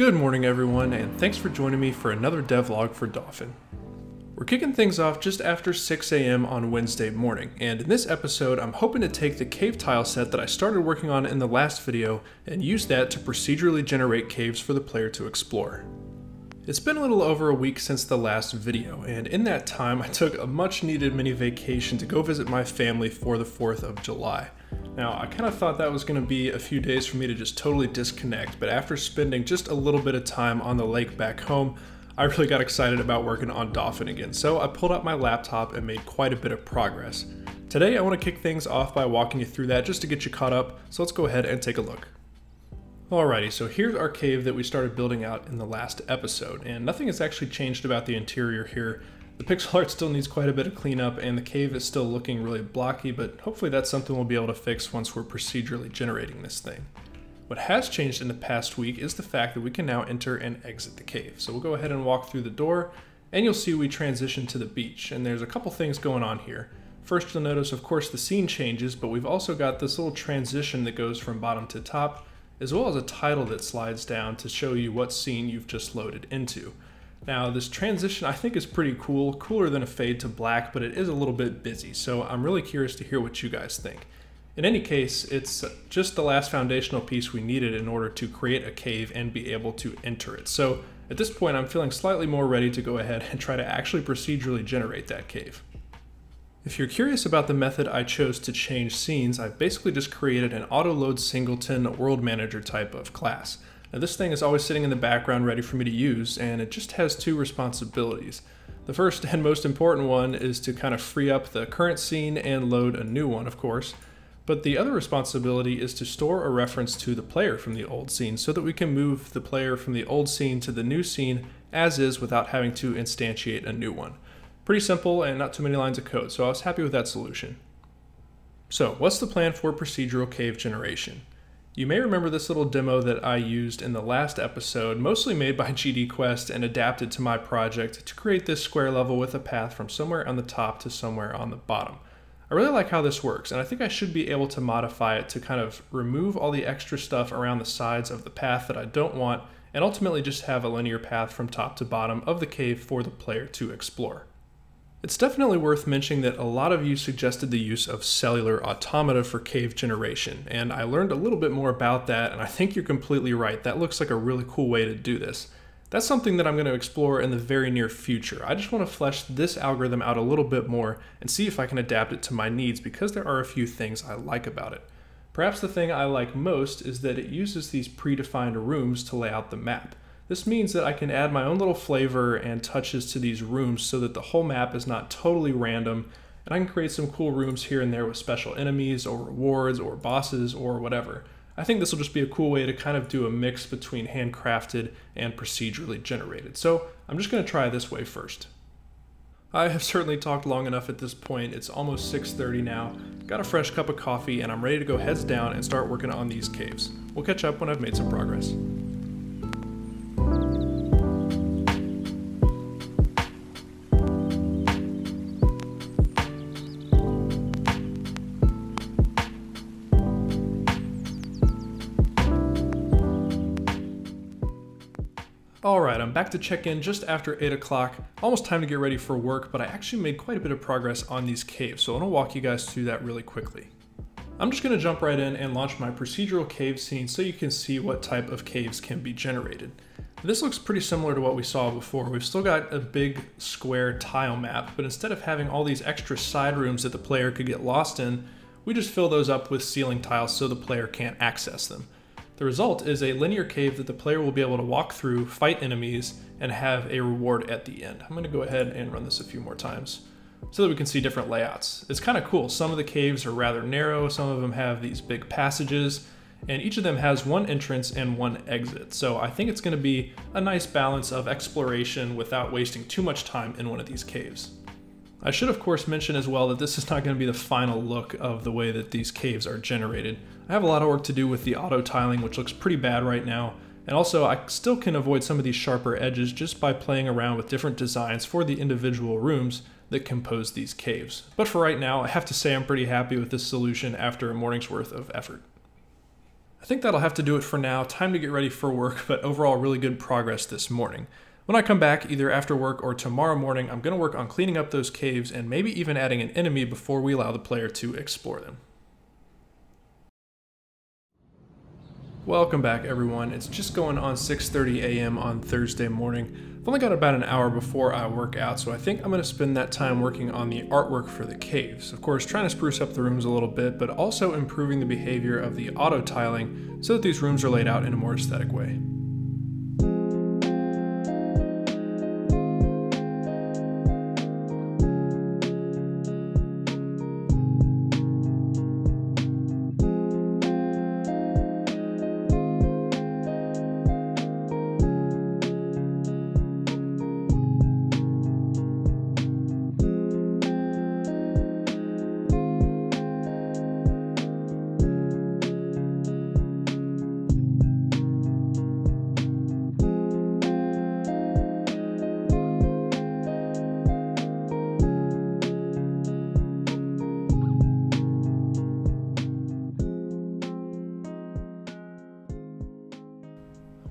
Good morning, everyone, and thanks for joining me for another devlog for Dauphin. We're kicking things off just after 6 a.m. on Wednesday morning, and in this episode, I'm hoping to take the cave tile set that I started working on in the last video and use that to procedurally generate caves for the player to explore. It's been a little over a week since the last video, and in that time, I took a much needed mini vacation to go visit my family for the 4th of July. Now, I kind of thought that was going to be a few days for me to just totally disconnect, but after spending just a little bit of time on the lake back home, I really got excited about working on Dauphin again, so I pulled out my laptop and made quite a bit of progress. Today, I want to kick things off by walking you through that just to get you caught up, so let's go ahead and take a look. Alrighty, so here's our cave that we started building out in the last episode, and nothing has actually changed about the interior here. The pixel art still needs quite a bit of cleanup, and the cave is still looking really blocky, but hopefully that's something we'll be able to fix once we're procedurally generating this thing. What has changed in the past week is the fact that we can now enter and exit the cave. So we'll go ahead and walk through the door, and you'll see we transition to the beach. And there's a couple things going on here. First, you'll notice, of course, the scene changes, but we've also got this little transition that goes from bottom to top, as well as a title that slides down to show you what scene you've just loaded into. Now, this transition I think is pretty cool, cooler than a fade to black, but it is a little bit busy, so I'm really curious to hear what you guys think. In any case, it's just the last foundational piece we needed in order to create a cave and be able to enter it. So at this point, I'm feeling slightly more ready to go ahead and try to actually procedurally generate that cave. If you're curious about the method I chose to change scenes, I've basically just created an auto-load singleton world manager type of class. Now this thing is always sitting in the background ready for me to use, and it just has two responsibilities. The first and most important one is to kind of free up the current scene and load a new one, of course. But the other responsibility is to store a reference to the player from the old scene so that we can move the player from the old scene to the new scene as is without having to instantiate a new one. Pretty simple and not too many lines of code, so I was happy with that solution. So, what's the plan for procedural cave generation? You may remember this little demo that I used in the last episode, mostly made by GD Quest and adapted to my project to create this square level with a path from somewhere on the top to somewhere on the bottom. I really like how this works, and I think I should be able to modify it to kind of remove all the extra stuff around the sides of the path that I don't want, and ultimately just have a linear path from top to bottom of the cave for the player to explore. It's definitely worth mentioning that a lot of you suggested the use of cellular automata for cave generation, and I learned a little bit more about that, and I think you're completely right. That looks like a really cool way to do this. That's something that I'm going to explore in the very near future. I just want to flesh this algorithm out a little bit more and see if I can adapt it to my needs because there are a few things I like about it. Perhaps the thing I like most is that it uses these predefined rooms to lay out the map. This means that I can add my own little flavor and touches to these rooms so that the whole map is not totally random and I can create some cool rooms here and there with special enemies or rewards or bosses or whatever. I think this will just be a cool way to kind of do a mix between handcrafted and procedurally generated. So I'm just going to try this way first. I have certainly talked long enough at this point. It's almost 6.30 now. Got a fresh cup of coffee and I'm ready to go heads down and start working on these caves. We'll catch up when I've made some progress. Alright, I'm back to check in just after 8 o'clock. Almost time to get ready for work, but I actually made quite a bit of progress on these caves, so I'm gonna walk you guys through that really quickly. I'm just to jump right in and launch my procedural cave scene so you can see what type of caves can be generated. This looks pretty similar to what we saw before. We've still got a big square tile map, but instead of having all these extra side rooms that the player could get lost in, we just fill those up with ceiling tiles so the player can't access them. The result is a linear cave that the player will be able to walk through, fight enemies, and have a reward at the end. I'm going to go ahead and run this a few more times so that we can see different layouts. It's kind of cool. Some of the caves are rather narrow, some of them have these big passages, and each of them has one entrance and one exit. So I think it's going to be a nice balance of exploration without wasting too much time in one of these caves. I should of course mention as well that this is not going to be the final look of the way that these caves are generated. I have a lot of work to do with the auto tiling which looks pretty bad right now, and also I still can avoid some of these sharper edges just by playing around with different designs for the individual rooms that compose these caves. But for right now, I have to say I'm pretty happy with this solution after a morning's worth of effort. I think that'll have to do it for now. Time to get ready for work, but overall, really good progress this morning. When I come back, either after work or tomorrow morning, I'm going to work on cleaning up those caves and maybe even adding an enemy before we allow the player to explore them. Welcome back everyone. It's just going on 6:30 a.m. on Thursday morning. I've only got about an hour before I work out, so I think I'm going to spend that time working on the artwork for the caves. Of course, trying to spruce up the rooms a little bit, but also improving the behavior of the auto tiling so that these rooms are laid out in a more aesthetic way.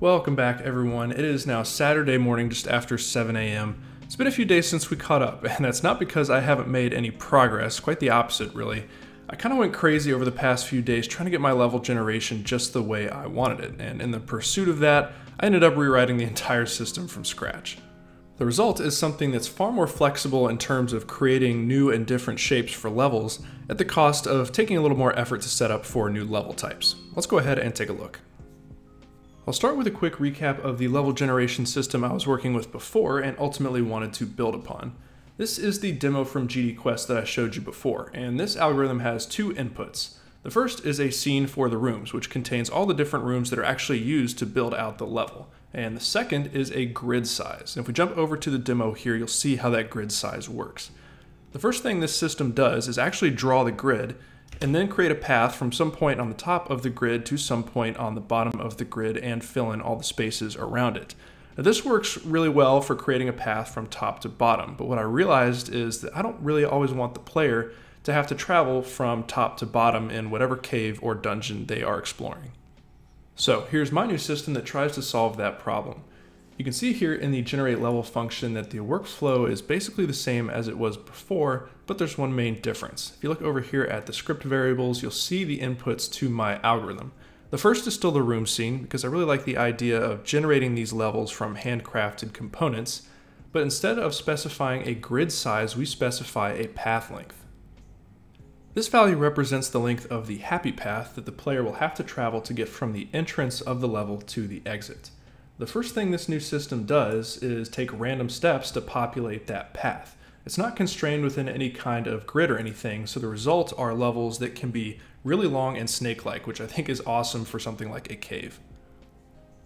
Welcome back, everyone. It is now Saturday morning, just after 7 a.m. It's been a few days since we caught up, and that's not because I haven't made any progress, quite the opposite, really. I kind of went crazy over the past few days trying to get my level generation just the way I wanted it, and in the pursuit of that, I ended up rewriting the entire system from scratch. The result is something that's far more flexible in terms of creating new and different shapes for levels at the cost of taking a little more effort to set up for new level types. Let's go ahead and take a look. I'll start with a quick recap of the level generation system I was working with before and ultimately wanted to build upon. This is the demo from GD Quest that I showed you before, and this algorithm has two inputs. The first is a scene for the rooms, which contains all the different rooms that are actually used to build out the level. And the second is a grid size. And if we jump over to the demo here, you'll see how that grid size works. The first thing this system does is actually draw the grid and then create a path from some point on the top of the grid to some point on the bottom of the grid and fill in all the spaces around it. Now, this works really well for creating a path from top to bottom, but what I realized is that I don't really always want the player to have to travel from top to bottom in whatever cave or dungeon they are exploring. So here's my new system that tries to solve that problem. You can see here in the generate level function that the workflow is basically the same as it was before, but there's one main difference. If you look over here at the script variables, you'll see the inputs to my algorithm. The first is still the room scene, because I really like the idea of generating these levels from handcrafted components, but instead of specifying a grid size, we specify a path length. This value represents the length of the happy path that the player will have to travel to get from the entrance of the level to the exit. The first thing this new system does is take random steps to populate that path. It's not constrained within any kind of grid or anything, so the result are levels that can be really long and snake-like, which I think is awesome for something like a cave.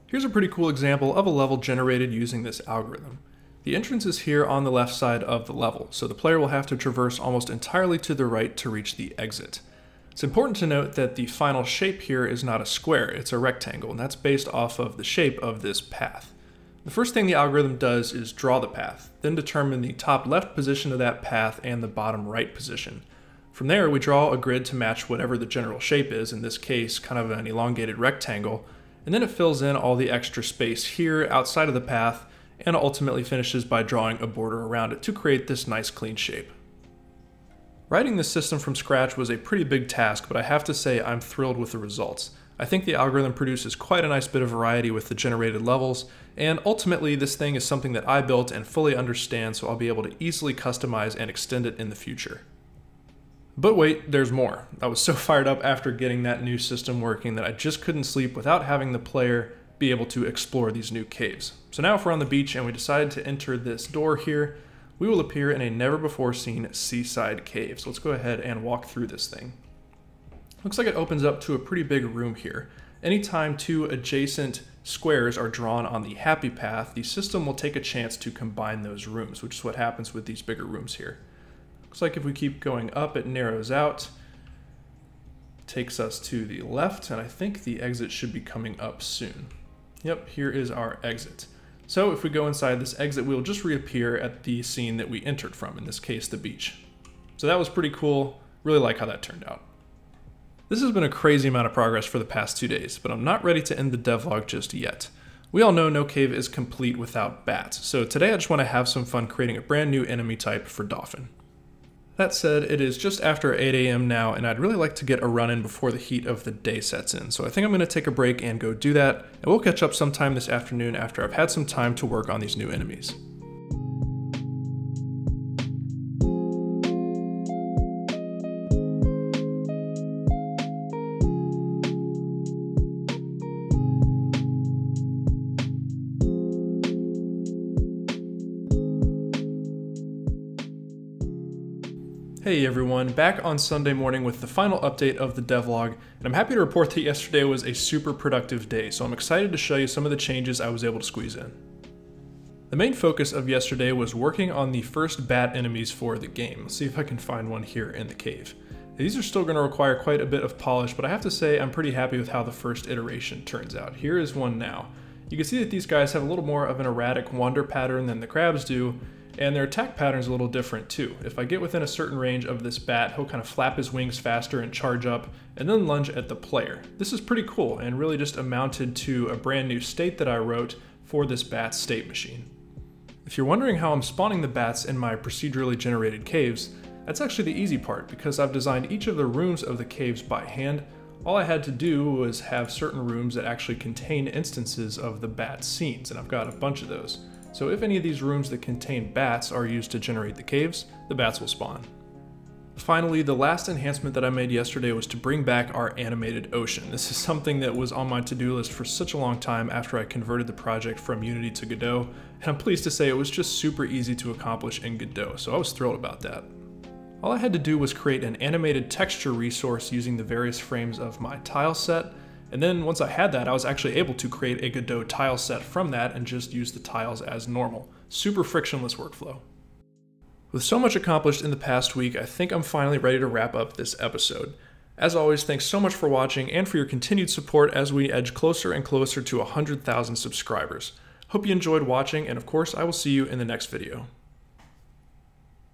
Here's a pretty cool example of a level generated using this algorithm. The entrance is here on the left side of the level, so the player will have to traverse almost entirely to the right to reach the exit. It's important to note that the final shape here is not a square, it's a rectangle, and that's based off of the shape of this path. The first thing the algorithm does is draw the path, then determine the top left position of that path and the bottom right position. From there, we draw a grid to match whatever the general shape is, in this case, kind of an elongated rectangle, and then it fills in all the extra space here outside of the path, and ultimately finishes by drawing a border around it to create this nice clean shape. Writing this system from scratch was a pretty big task, but I have to say I'm thrilled with the results. I think the algorithm produces quite a nice bit of variety with the generated levels, and ultimately this thing is something that I built and fully understand so I'll be able to easily customize and extend it in the future. But wait, there's more. I was so fired up after getting that new system working that I just couldn't sleep without having the player be able to explore these new caves. So now if we're on the beach and we decide to enter this door here, we will appear in a never before seen seaside cave. So let's go ahead and walk through this thing. Looks like it opens up to a pretty big room here. Anytime two adjacent squares are drawn on the happy path, the system will take a chance to combine those rooms, which is what happens with these bigger rooms here. Looks like if we keep going up, it narrows out, takes us to the left, and I think the exit should be coming up soon. Yep, here is our exit. So if we go inside this exit, we'll just reappear at the scene that we entered from, in this case, the beach. So that was pretty cool. Really like how that turned out. This has been a crazy amount of progress for the past two days, but I'm not ready to end the devlog just yet. We all know no cave is complete without bats, so today I just want to have some fun creating a brand new enemy type for Dauphin. That said, it is just after 8 a.m. now, and I'd really like to get a run in before the heat of the day sets in, so I think I'm going to take a break and go do that, and we'll catch up sometime this afternoon after I've had some time to work on these new enemies. Hey everyone, back on Sunday morning with the final update of the devlog, and I'm happy to report that yesterday was a super productive day, so I'm excited to show you some of the changes I was able to squeeze in. The main focus of yesterday was working on the first bat enemies for the game. Let's see if I can find one here in the cave. These are still going to require quite a bit of polish, but I have to say I'm pretty happy with how the first iteration turns out. Here is one now. You can see that these guys have a little more of an erratic wander pattern than the crabs do, and their attack pattern is a little different too. If I get within a certain range of this bat, he'll kind of flap his wings faster and charge up, and then lunge at the player. This is pretty cool, and really just amounted to a brand new state that I wrote for this bat state machine. If you're wondering how I'm spawning the bats in my procedurally generated caves, that's actually the easy part, because I've designed each of the rooms of the caves by hand. All I had to do was have certain rooms that actually contain instances of the bat scenes, and I've got a bunch of those. So if any of these rooms that contain bats are used to generate the caves, the bats will spawn. Finally, the last enhancement that I made yesterday was to bring back our animated ocean. This is something that was on my to-do list for such a long time after I converted the project from Unity to Godot, and I'm pleased to say it was just super easy to accomplish in Godot, so I was thrilled about that. All I had to do was create an animated texture resource using the various frames of my tile set, and then once I had that, I was actually able to create a Godot tile set from that and just use the tiles as normal. Super frictionless workflow. With so much accomplished in the past week, I think I'm finally ready to wrap up this episode. As always, thanks so much for watching and for your continued support as we edge closer and closer to 100,000 subscribers. Hope you enjoyed watching, and of course, I will see you in the next video.